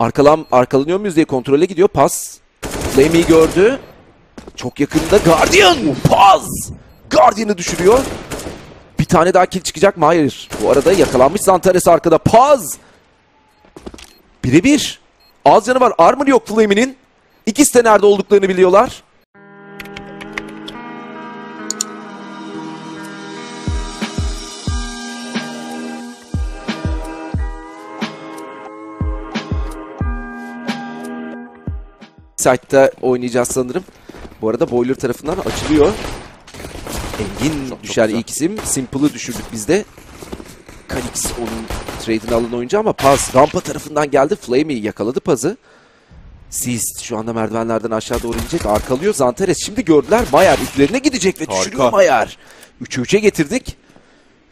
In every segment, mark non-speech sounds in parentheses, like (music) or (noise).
Arkalan, arkalanıyor muyuz diye kontrole gidiyor. Pas. Flamey'i gördü. Çok yakında Guardian. Pas. Guardian'ı düşürüyor. Bir tane daha kill çıkacak mı? Hayır. Bu arada yakalanmış Zantares arkada. Paz. Birebir. Az canı var. Armor yok Flame'inin. İkisi de nerede olduklarını biliyorlar. Site'da oynayacağız sanırım. Bu arada Boiler tarafından açılıyor. Engin düşer güzel. ilk isim. Simple'ı düşürdük biz de. Kalix onun trade'ini alan oyuncu ama Paz rampa tarafından geldi. Flamey yakaladı Paz'ı. Sist şu anda merdivenlerden aşağı doğru inecek. Arkalıyor Zantares. Şimdi gördüler. Mayer üstlerine gidecek ve Harika. düşürüyor Mayer. 3'e 3'e getirdik.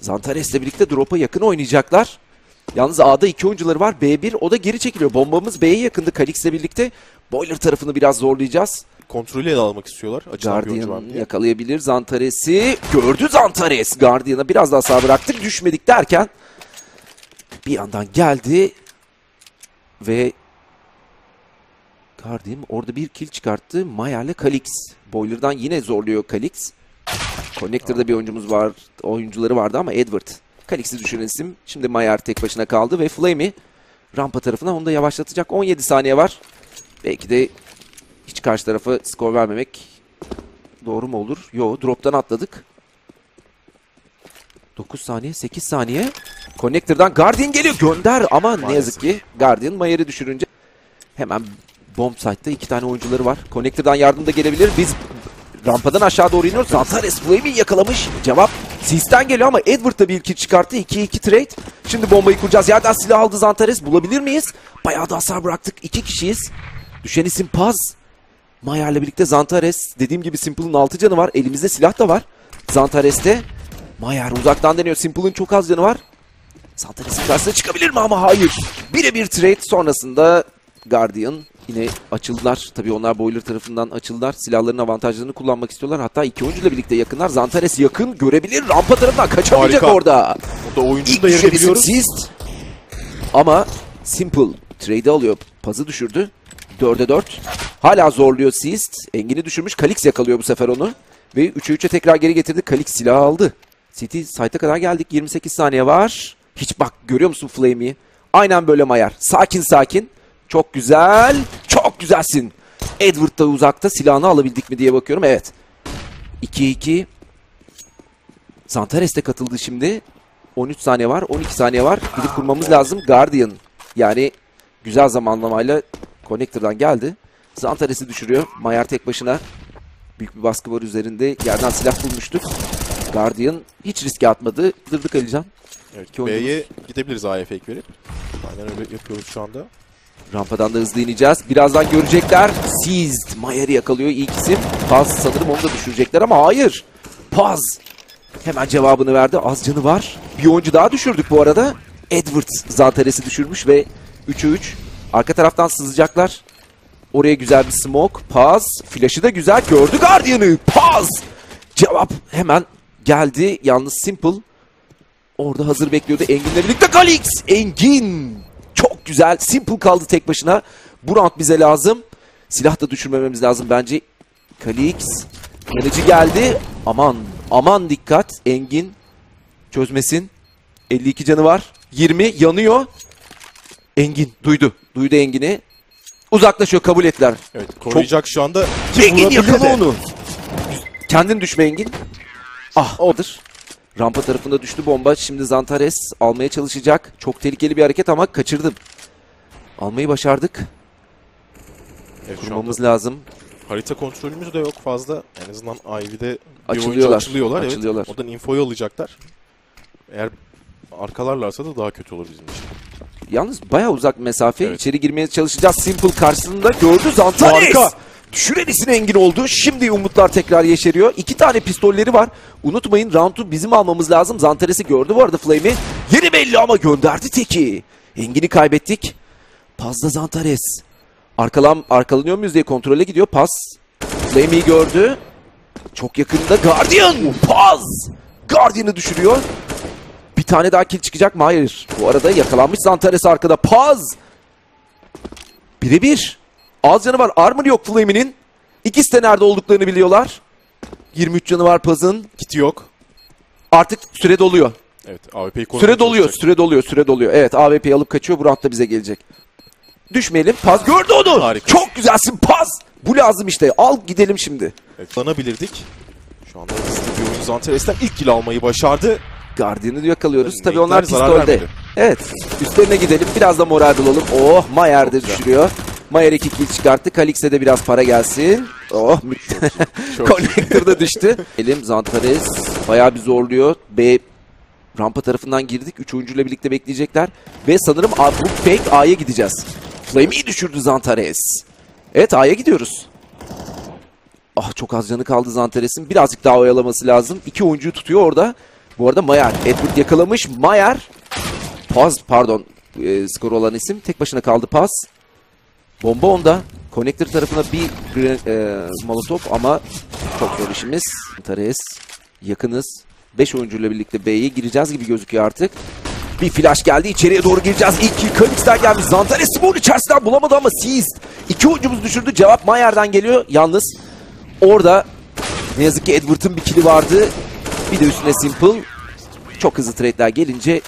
Zantares'le birlikte drop'a yakın oynayacaklar. Yalnız A'da iki oyuncuları var. B1 o da geri çekiliyor. Bombamız B'ye yakındı Kalix'le birlikte. Boiler tarafını biraz zorlayacağız. Kontrolü ele almak istiyorlar. Açılan Guardian yakalayabilir Zantares'i. Gördü Zantares. Guardian'a biraz daha sağ bıraktık. Düşmedik derken bir yandan geldi ve Guardian orada bir kill çıkarttı. Mayer'le Kalix. Boiler'dan yine zorluyor Kalix. Connector'da bir oyuncumuz var. Oyuncuları vardı ama Edward. Kalix'i düşüren isim. Şimdi Mayer tek başına kaldı ve Flamey rampa tarafına onu da yavaşlatacak. 17 saniye var. Belki de hiç karşı tarafa skor vermemek doğru mu olur? Yo, drop'tan atladık. 9 saniye, 8 saniye. Connector'dan Guardian geliyor. Gönder ama ne Maalesef. yazık ki Guardian Mayer'i düşürünce hemen bomb site'da iki tane oyuncuları var. Connector'dan yardım da gelebilir. Biz rampadan aşağı doğru iniyoruz. Zantares Flame'i yakalamış. Cevap Sis'ten geliyor ama Edward da bir kill çıkarttı. 2-2 trade. Şimdi bombayı kuracağız. Yerden silah aldı Zantares. Bulabilir miyiz? Bayağı da hasar bıraktık. İki kişiyiz. Düşen isim Paz. Mayer'le birlikte Zantares. Dediğim gibi Simple'ın 6 canı var. Elimizde silah da var. Zantares'te. Mayer uzaktan deniyor. Simple'ın çok az canı var. Zantares'in karşısına çıkabilir mi ama hayır. Birebir trade sonrasında Guardian yine açıldılar. Tabii onlar Boiler tarafından açıldılar. Silahların avantajlarını kullanmak istiyorlar. Hatta iki oyuncuyla birlikte yakınlar. Zantares yakın görebilir. Rampa tarafından kaçamayacak Harika. orada. Burada oyuncuyu İlk da yerini biliyoruz. Ama Simple trade'i alıyor. Pazı düşürdü. 4'e 4. Hala zorluyor Sist. Engin'i düşürmüş. Kalix yakalıyor bu sefer onu. Ve 3'e 3'e tekrar geri getirdi. Kalix silahı aldı. City site'a kadar geldik. 28 saniye var. Hiç bak görüyor musun Flame'i? Aynen böyle Mayar. Sakin sakin. Çok güzel. Çok güzelsin. Edward da uzakta. Silahını alabildik mi diye bakıyorum. Evet. 2-2. Zantares de katıldı şimdi. 13 saniye var. 12 saniye var. Gidip kurmamız lazım. Guardian. Yani güzel zamanlamayla Connector'dan geldi. Zantares'i düşürüyor. Mayer tek başına. Büyük bir baskı var üzerinde. Yerden silah bulmuştuk. Guardian hiç riske atmadı. Dırdık Alican. Evet. B'ye gidebiliriz A'ya fake verip. Aynen öyle yapıyoruz şu anda. Rampadan da hızlı ineceğiz. Birazdan görecekler. Seized. Mayer'i yakalıyor ilk isim. Paz sanırım onu da düşürecekler ama hayır. Paz. Hemen cevabını verdi. Az canı var. Bir oyuncu daha düşürdük bu arada. Edward Zantares'i düşürmüş ve 3'e 3. Arka taraftan sızacaklar. Oraya güzel bir smoke. Paz. Flash'ı da güzel. Gördü Guardian'ı. Paz. Cevap hemen geldi. Yalnız Simple orada hazır bekliyordu. Engin'le birlikte Galix. Engin. Çok güzel. Simple kaldı tek başına. Bu round bize lazım. Silah da düşürmememiz lazım bence. Kalix. Yanıcı geldi. Aman. Aman dikkat. Engin. Çözmesin. 52 canı var. 20. Yanıyor. Engin. Duydu. Duydu Engin'i. Uzaklaşıyor. Kabul ettiler. Evet koruyacak şu anda. Engin vurabilir yakala de. onu. Kendin düşme Engin. Ah odur. Rampa tarafında düştü bomba. Şimdi Zantares almaya çalışacak. Çok tehlikeli bir hareket ama kaçırdım. Almayı başardık. Evet, Kurmamız lazım. harita kontrolümüz de yok fazla. En azından Ivy'de bir oyuncu Açılıyorlar. açılıyorlar. Evet. Açılıyorlar. Oradan infoyu alacaklar. Eğer arkalarlarsa da daha kötü olur bizim için. Yalnız baya uzak mesafe. Evet. İçeri girmeye çalışacağız. Simple karşısında gördü Zantares. Harika. Engin oldu. Şimdi umutlar tekrar yeşeriyor. İki tane pistolleri var. Unutmayın roundu bizim almamız lazım. Zantares'i gördü bu arada Flame'i. Yeri belli ama gönderdi teki. Engin'i kaybettik. Pazda Zantares. Arkalan, arkalanıyor muyuz diye kontrole gidiyor. Pas. Flame'i gördü. Çok yakında Guardian. Paz. Guardian'ı düşürüyor. Bir tane daha kill çıkacak mı? Hayır. Bu arada yakalanmış Zantares arkada. Paz. Birebir. Az canı var. Armor yok Flame'inin. İkisi de nerede olduklarını biliyorlar. 23 canı var Paz'ın. Kiti yok. Artık süre doluyor. Evet AWP'yi korumaya Süre doluyor, çalışacak. süre doluyor, süre doluyor. Evet AWP'yi alıp kaçıyor. Bu round da bize gelecek. Düşmeyelim. Paz gördü onu. Harika. Çok güzelsin Paz. Bu lazım işte. Al gidelim şimdi. Evet, kullanabilirdik. Şu anda hızlı bir oyun Zantares'ten ilk kill almayı başardı. Guardian'ı yakalıyoruz. Tabii onlar pistolde. Evet. Üstlerine gidelim. Biraz da moral bulalım. Oh Mayer de düşürüyor. Mayer 2 kill çıkarttı. Kalix'e de biraz para gelsin. Oh (laughs) Connector da düştü. Elim Zantares bayağı bir zorluyor. B rampa tarafından girdik. 3 oyuncuyla birlikte bekleyecekler. Ve sanırım A- bu fake A'ya gideceğiz. Flame'i düşürdü Zantares. Evet A'ya gidiyoruz. Ah çok az canı kaldı Zantares'in. Birazcık daha oyalaması lazım. İki oyuncuyu tutuyor orada. Bu arada Mayer. Edward yakalamış. Mayer. Paz pardon. E, skor olan isim. Tek başına kaldı Paz. Bomba onda. Connector tarafına bir e, molotof ama çok zor işimiz. Zantares yakınız. 5 oyuncuyla birlikte B'ye gireceğiz gibi gözüküyor artık. Bir flash geldi. içeriye doğru gireceğiz. İlk kill Kalix'ten gelmiş. Zantares Simon içerisinden bulamadı ama Seized. İki oyuncumuz düşürdü. Cevap Mayer'den geliyor. Yalnız orada ne yazık ki Edward'ın bir kili vardı. Bir de üstüne Simple. Çok hızlı trade'ler gelince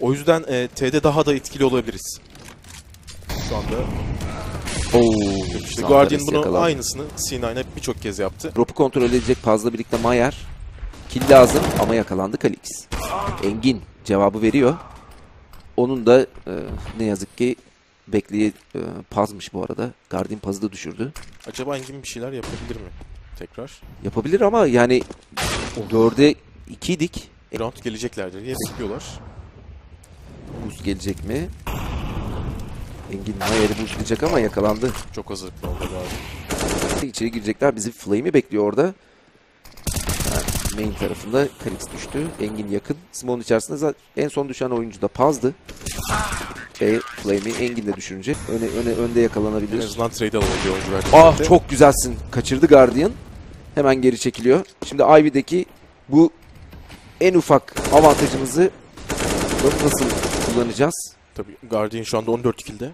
O yüzden e, T'de daha da etkili olabiliriz. Şu anda Oo, işte Guardian bunu yakalandı. aynısını C9'e birçok kez yaptı. Drop'u kontrol edecek Paz'la birlikte Mayer. Kill lazım ama yakalandı Kalix. Engin cevabı veriyor. Onun da e, ne yazık ki bekleye e, Paz'mış bu arada. Guardian Paz'ı da düşürdü. Acaba Engin bir şeyler yapabilir mi? Tekrar. Yapabilir ama yani 4'e 2'dik. Round geleceklerdir diye bekliyorlar. Boost gelecek mi? Engin Mayer'i boostlayacak ama yakalandı. Çok hazırlıklı oldu galiba. İçeri girecekler. Bizi Flame'i bekliyor orada. Yani main tarafında Kalix düştü. Engin yakın. Simon içerisinde en son düşen oyuncu da Paz'dı. Ve Flame'i Engin de öne, öne, önde En yakalanabilir. azından trade bir oyuncu verdi. Ah çok güzelsin. Kaçırdı Guardian. Hemen geri çekiliyor. Şimdi Ivy'deki bu en ufak avantajımızı nasıl kullanacağız? Tabii Guardian şu anda 14 kill'de.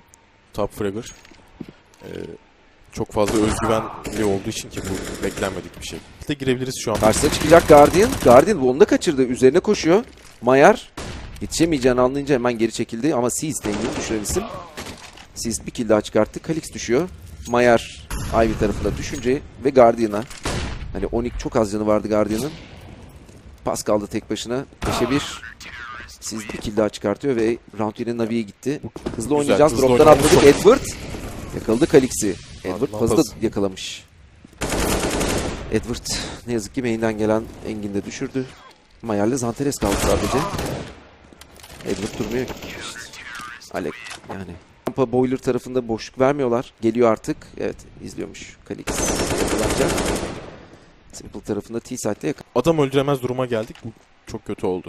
Top Fragger. Ee, çok fazla özgüvenli olduğu için ki bu beklenmedik bir şey. De girebiliriz şu an. Karşısına çıkacak Guardian. Guardian onu da kaçırdı. Üzerine koşuyor. Mayer yetişemeyeceğini anlayınca hemen geri çekildi. Ama Seas dengini düşüren isim. Seas bir kill daha çıkarttı. Kalix düşüyor. Mayer Ivy tarafında düşünce ve Guardian'a. Hani Onyx çok az canı vardı Guardian'ın. Pas kaldı tek başına. 5'e 1. Seas bir kill daha çıkartıyor ve round yine Navi'ye gitti. Hızlı oynayacağız. hızlı Drop'tan atladık. Edward yakaladı Kalix'i. Edward da pas. yakalamış. Edward ne yazık ki main'den gelen Engin de düşürdü. Mayer'le Zanteres kaldı sadece. Edward durmuyor ki. Alek yani. Rampa Boiler tarafında boşluk vermiyorlar. Geliyor artık. Evet izliyormuş. Kalix. Simple tarafında T-Site'de yakın. Adam öldüremez duruma geldik. Bu çok kötü oldu.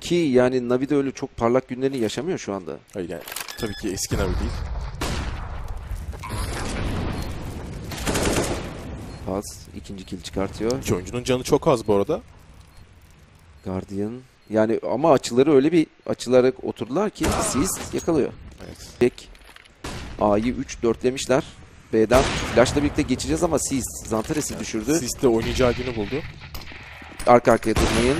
Ki yani Navi de öyle çok parlak günlerini yaşamıyor şu anda. Hayır yani tabii ki eski Navi değil. Paz ikinci kill çıkartıyor. İki oyuncunun canı çok az bu arada. Guardian. Yani ama açıları öyle bir açılara oturdular ki Seas yakalıyor. Evet. Jack A'yı 3 dörtlemişler. B'den flashla birlikte geçeceğiz ama Seas Zantares'i düşürdü. Sis de oynayacağı günü buldu. Arka arkaya durmayın.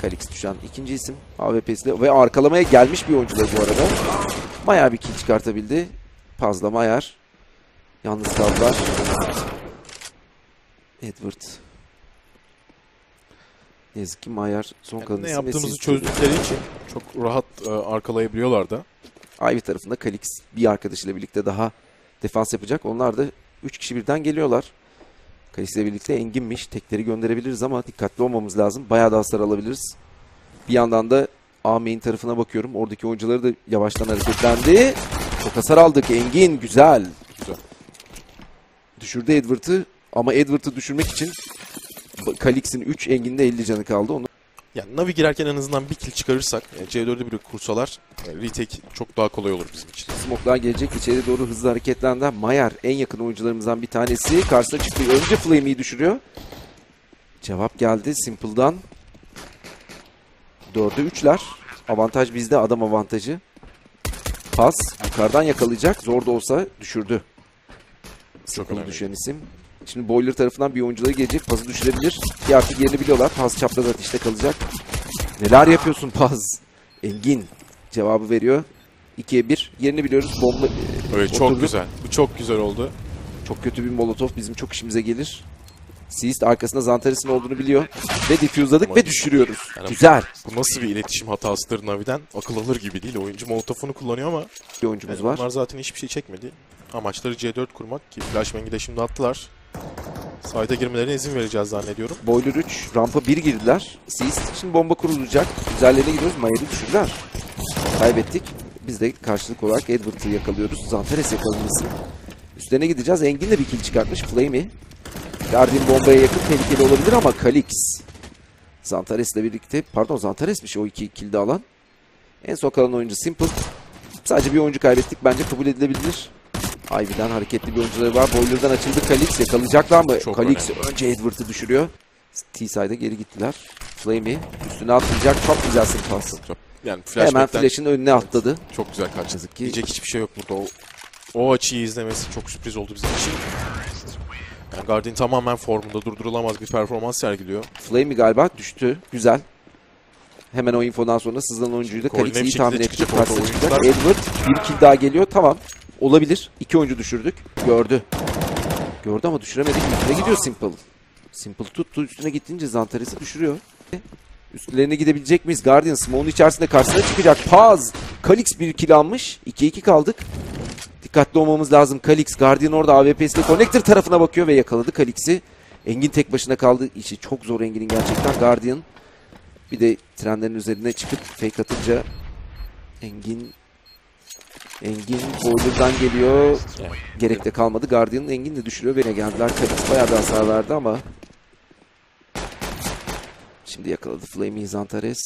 Kalix düşen ikinci isim. AWP'si ve arkalamaya gelmiş bir oyuncular bu arada. Mayer bir kill çıkartabildi. Pazla Mayer. Yalnız kaldılar. Edward. Ne yazık ki Mayer son Yani ne isim ve yaptığımızı çözdükleri için çok rahat e, arkalayabiliyorlar da. Ivy tarafında Kalix bir arkadaşıyla birlikte daha defans yapacak. Onlar da 3 kişi birden geliyorlar. Kalix ile birlikte Engin'miş. Tekleri gönderebiliriz ama dikkatli olmamız lazım. Bayağı da hasar alabiliriz. Bir yandan da A main tarafına bakıyorum. Oradaki oyuncuları da yavaştan hareketlendi. Çok hasar aldık. Engin güzel. Güzel. Düşürdü Edward'ı ama Edward'ı düşürmek için Kalix'in 3 Engin'de 50 canı kaldı. Onu Yani Navi girerken en azından bir kill çıkarırsak e, C4'ü bile kursalar e, retake çok daha kolay olur bizim için. Smoke'lar gelecek. içeri doğru hızlı hareketlendi. Mayer en yakın oyuncularımızdan bir tanesi. Karşısına çıktı. Önce Flame'i düşürüyor. Cevap geldi Simple'dan. 4'e 3'ler. Avantaj bizde. Adam avantajı. Pas yukarıdan yakalayacak. Zor da olsa düşürdü. Çok Bunu önemli. düşen isim. Şimdi Boiler tarafından bir oyuncuları gelecek. Pazı düşürebilir. Ki artık yerini biliyorlar. Paz çapraz ateşte kalacak. Neler yapıyorsun Paz? Engin cevabı veriyor. 2'ye 1. Yerini biliyoruz. Bomba Evet çok Oturdu. güzel. Bu çok güzel oldu. çok kötü bir molotof bizim çok işimize gelir. Seist arkasında Zantares'in olduğunu biliyor. Ve diffuse'ladık Ama- ve düşürüyoruz. Yani- Güzel Bu nasıl bir iletişim hatasıdır Navi'den? Akıl alır gibi değil. Oyuncu molotofunu kullanıyor ama bir oyuncumuz yani var. onlar zaten hiçbir şey çekmedi. Amaçları C4 kurmak ki Flashbang'i de şimdi attılar. Sayda girmelerine izin vereceğiz zannediyorum. Boiler 3, rampa 1 girdiler. Seist için bomba kurulacak. Üzerlerine gidiyoruz. Mayer'i düşürdüler. Kaybettik. Biz de karşılık olarak Edward'ı yakalıyoruz. Zantares yakalanmasın. Üstlerine gideceğiz. Engin de bir kill çıkartmış. Flamey. Guardian bombaya yakın tehlikeli olabilir ama Kalix. Zantares'le birlikte, pardon Zantares'miş o iki kill'de alan. En son kalan oyuncu Simple. Sadece bir oyuncu kaybettik. Bence kabul edilebilir. Ivy'den hareketli bir oyuncuları var. Boiler'dan açıldı Kalix. Yakalayacaklar mı? Çok Kalix önce Edward'ı düşürüyor. T-side'a geri gittiler. Flamey üstüne atlayacak. Çok güzel sırtası. Yani Hemen Flashbang'den flash'ın önüne atladı. çok güzel kaçtı. Yazık ki- Diyecek hiçbir şey yok burada. O, o açıyı izlemesi çok sürpriz oldu bizim için. Yani Guardian tamamen formunda durdurulamaz bir performans sergiliyor. Flamey galiba düştü. Güzel. Hemen o infodan sonra sızlanan oyuncuyu da bir iyi tahmin etti. Karşısına çıkacak. Edward bir kill daha geliyor. Tamam. Olabilir. İki oyuncu düşürdük. Gördü. Gördü ama düşüremedik. Üstüne gidiyor Simple. Simple tuttu. Üstüne gittiğince Zantares'i düşürüyor. Üstlerine gidebilecek miyiz? Guardian Smoke'un içerisinde karşısına çıkacak. Paz. Kalix bir kill almış. 2-2 kaldık. Dikkatli olmamız lazım. Kalix, Guardian orada AWP'sinde Connector tarafına bakıyor ve yakaladı Kalix'i. Engin tek başına kaldı. İşi çok zor Engin'in gerçekten. Guardian bir de trenlerin üzerine çıkıp fake atınca Engin Engin boiler'dan geliyor. Yani Gerek de kalmadı. Guardian'ın Engin de düşürüyor. Beni geldiler. Kalix bayağı da hasar verdi ama Şimdi yakaladı Flamey Zantares.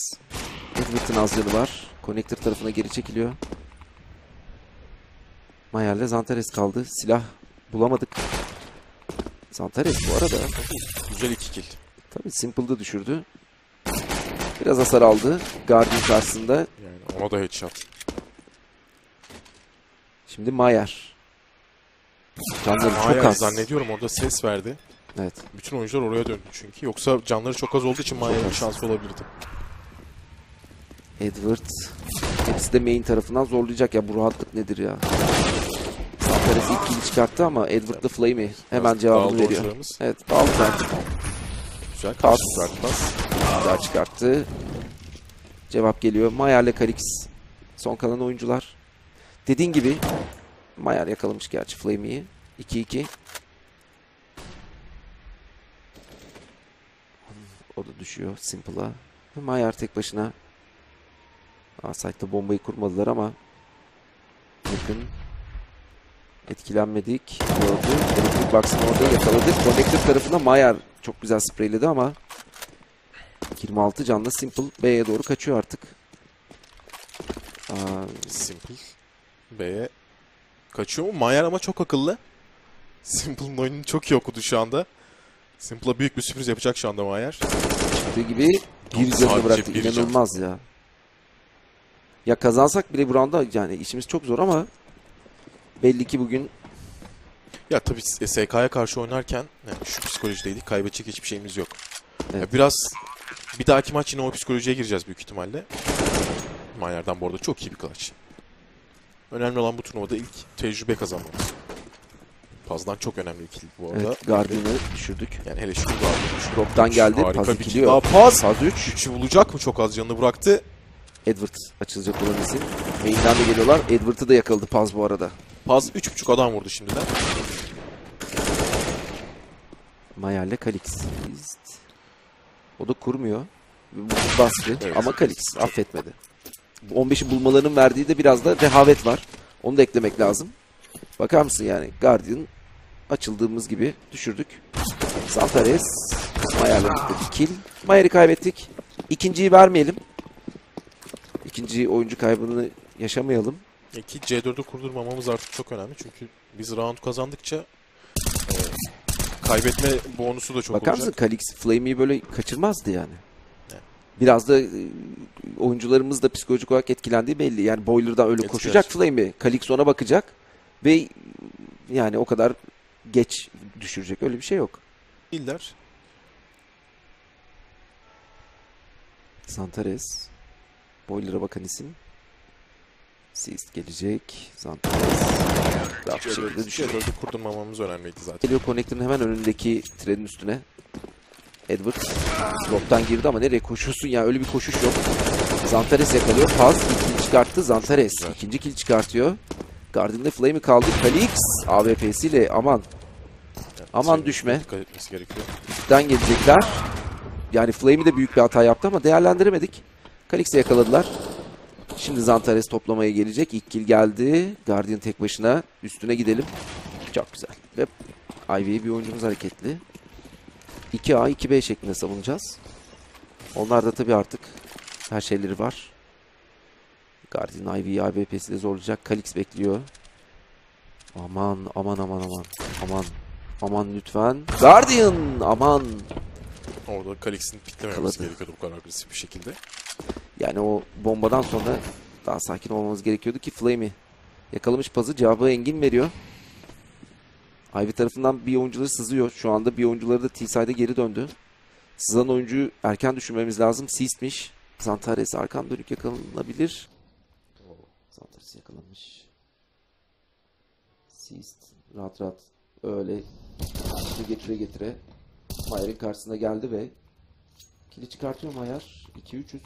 Edward'ın az canı var. Connector tarafına geri çekiliyor. Mayer'le Zantares kaldı. Silah bulamadık. Zantares bu arada güzel iki kill. tabii Simple'da düşürdü. Biraz hasar aldı. Guardian karşısında. Yani ona da headshot. Şimdi Mayer. Canları çok Maya az. zannediyorum orada ses verdi. Evet. Bütün oyuncular oraya döndü çünkü. Yoksa canları çok az olduğu için az. şansı olabilirdi. Edward. Hepsi de main tarafından zorlayacak ya. Bu rahatlık nedir ya? Zantares ilk kill'i çıkarttı ama Edward'la Flamey hemen Biraz cevabını veriyor. oyuncularımız. Evet dağıldı zaten. Güzel Pas. pas. Daha çıkarttı. Cevap geliyor. Mayer'le Kalix. Son kalan oyuncular. Dediğin gibi Mayer yakalamış gerçi Flamey'i. 2-2. O da düşüyor Simple'a. Mayer tek başına. Asayt'ta bombayı kurmadılar ama yakın. Etkilenmedik. Gördü. Elektrik box'ını orada yakaladık. Connector tarafında Mayer çok güzel spreyledi ama 26 canlı Simple B'ye doğru kaçıyor artık. Aa, Simple. B'ye kaçıyor mu? Mayer ama çok akıllı. Simple'ın oyununu çok iyi okudu şu anda. Simple'a büyük bir sürpriz yapacak şu anda Mayer. çıktığı gibi bir canını bıraktı. bir can. İnanılmaz ya. Ya kazansak bile bu roundda yani işimiz çok zor ama belli ki bugün Ya tabii SK'ya karşı oynarken yani şu psikolojideydik. Kaybedecek hiçbir şeyimiz yok. Ya Evet. biraz bir dahaki maç yine o psikolojiye gireceğiz büyük ihtimalle. Mayer'den bu arada çok iyi bir clutch. Önemli olan bu turnuvada ilk tecrübe kazanmamız. Pazdan çok önemli bir kill bu arada. evet, Guardian'ı düşürdük. Yani hele şükür Guardian. Drop'tan geldi. Harika Paz bir ikiliyor. Daha Paz. Paz 3. Üçü bulacak mı? Çok az canını bıraktı. Edward açılacak olan isim. Main'den de geliyorlar. Edward'ı da yakaladı Paz bu arada. Paz 3.5 adam vurdu şimdiden. Mayer'le Kalix. O da kurmuyor. Bastı Evet. ama Kalix affetmedi. Bu 15'i bulmalarının verdiği de biraz da rehavet var. Onu da eklemek lazım. Bakar mısın yani Guardian açıldığımız gibi düşürdük. Zantares Mayer'le bir kill. Mayer'i kaybettik. İkinciyi vermeyelim. İkinci oyuncu kaybını yaşamayalım. Ki C4'ü kurdurmamamız artık çok önemli. Çünkü biz round kazandıkça e, kaybetme bonusu da çok Bakar olacak. mısın Kalix Flamey'i böyle kaçırmazdı yani. Evet. Biraz da e, oyuncularımız da psikolojik olarak etkilendiği belli. Yani Boiler'dan öyle Etkiler. koşacak Flame'i. Kalix ona bakacak ve yani o kadar geç düşürecek öyle bir şey yok. Değiller. Zantares. Boiler'a bakan isim. Seist gelecek. Zantares. Şekilde düşüyor. C4'ü kurdurmamamız önemliydi zaten. Geliyor Connector'ın hemen önündeki trenin üstüne. Edward sloptan girdi ama nereye koşuyorsun ya öyle bir koşuş yok. Zantares yakalıyor. Paz ilk kill çıkarttı. Zantares ikinci kill çıkartıyor. Guardian'da Flame'i kaldı. Kalix AWP'siyle aman Yani Aman düşme. Dikkat etmesi gerekiyor. üstten gelecekler. Yani Flame'i de büyük bir hata yaptı ama değerlendiremedik. Kalix'i yakaladılar. Şimdi Zantares toplamaya gelecek. İlk kill geldi. Guardian tek başına. Üstüne gidelim. Çok güzel. Ve Ivy'ye bir oyuncumuz hareketli. 2A, 2B şeklinde savunacağız. Onlar da tabii artık her şeyleri var. Guardian Ivy'yi AWP'si de zorlayacak. Kalix bekliyor. Aman aman aman aman. Aman. Aman lütfen. Guardian aman. Orada Kalix'in piklememesi gerekiyordu bu kadar agresif bir şekilde. Yani o bombadan sonra daha sakin olmamız gerekiyordu ki Flame'i yakalamış pazı cevabı Engin veriyor. Ivy tarafından bir oyuncuları sızıyor. Şu anda bir oyuncuları da T-Side'e geri döndü. Sızan oyuncuyu erken düşürmemiz lazım. Seast'miş. Zantares arkan dönük yakalanabilir. Zantares yakalanmış. Seast rahat rahat öyle getire getire Mayer'in karşısına geldi ve kili çıkartıyor Mayer. 2-300.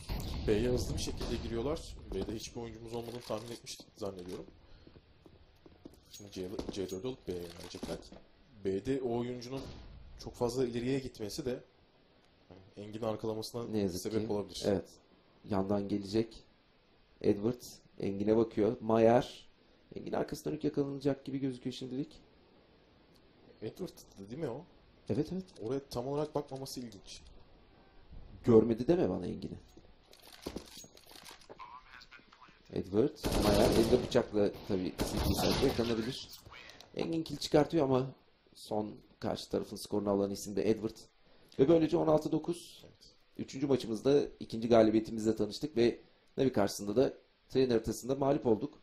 B'ye hızlı bir şekilde giriyorlar. B'de hiçbir oyuncumuz olmadığını tahmin etmiş zannediyorum. Şimdi C, C4'ü alıp B'ye yönelecekler. B'de o oyuncunun çok fazla ileriye gitmesi de yani Engin'i arkalamasına Ne yazık sebep ki. olabilir. Evet. Yandan gelecek. Edward Engin'e bakıyor. Mayer. Engin arkasından dönük yakalanacak gibi gözüküyor şimdilik. Edward'dı değil mi o? Evet evet. Oraya tam olarak bakmaması ilginç. Görmedi deme bana Engin'i. Edward. Mayer. Elde bıçakla tabii sayfa yakalanabilir. Engin kill çıkartıyor ama son karşı tarafın skorunu alan isim de Edward. Ve böylece 16-9 Evet. Üçüncü maçımızda ikinci galibiyetimizle tanıştık ve Navi karşısında da tren haritasında mağlup olduk.